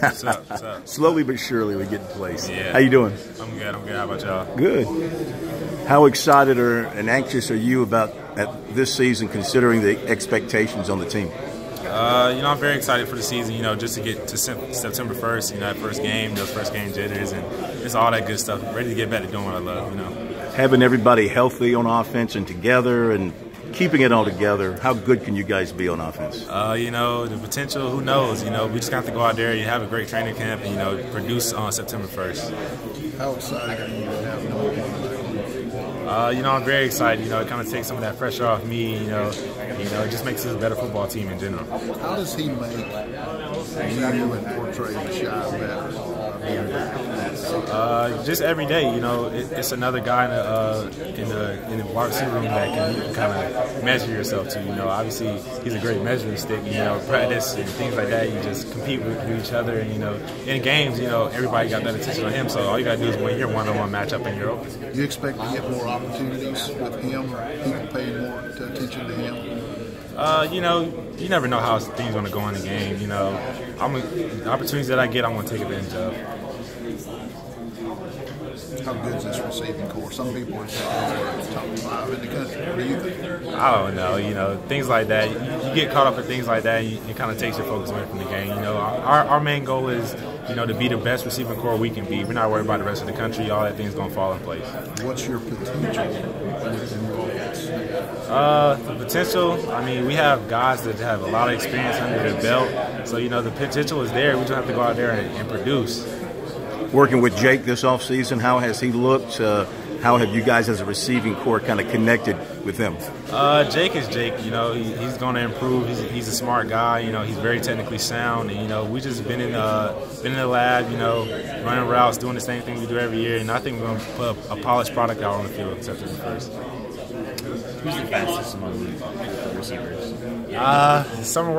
What's up? What's up? Slowly but surely we get in place. Yeah. How you doing? I'm good. I'm good. How about y'all? Good. How excited or and anxious are you about at this season, considering the expectations on the team? Uh, you know, I'm very excited for the season. You know, just to get to September 1st. You know, that first game, those first game jitters, and just all that good stuff. Ready to get back to doing what I love. You know, having everybody healthy on offense and together and keeping it all together, how good can you guys be on offense? Uh, you know, the potential, who knows? You know, we just got to go out there and have a great training camp and, you know, produce on September 1st. How excited are you to have number one uh, you know, I'm very excited. You know, it kind of takes some of that pressure off me. You know, you know, it just makes us a better football team in general. How does he make you and portray the shot better? Uh, just every day, you know, it, it's another guy in the uh, in the in the receiver room that can, you can kind of measure yourself to. You know, obviously he's a great measuring stick. You know, practice and things like that. You just compete with, with each other, and you know, in games, you know, everybody got that attention on him. So all you gotta do is win your one-on-one matchup, and you're open. You expect to get more opportunities with him? People paying more attention to him? Uh, you know, you never know how things going to go in the game. You know, I'm the opportunities that I get, I'm going to take advantage of. How good is this receiving corps? Some people are saying top five in the country. What do you think? I don't know. You know, things like that. You, you get caught up in things like that, and you, it kind of takes your focus away from the game. You know, our, our main goal is, you know, to be the best receiving corps we can be. We're not worried about the rest of the country. All that thing's going to fall in place. What's your potential uh, the potential, I mean, we have guys that have a lot of experience under their belt. So, you know, the potential is there. We just have to go out there and, and produce. Working with Jake this offseason, how has he looked? Uh, how have you guys as a receiving corps kind of connected with him? Uh, Jake is Jake. You know, he, he's going to improve. He's, he's, a smart guy. You know, he's very technically sound. And, you know, we just been in, uh, been in the lab, you know, running routes, doing the same thing we do every year. And I think we're going to put a, a polished product out on the field September 1st. Who's the fastest among the receivers? Uh, Summer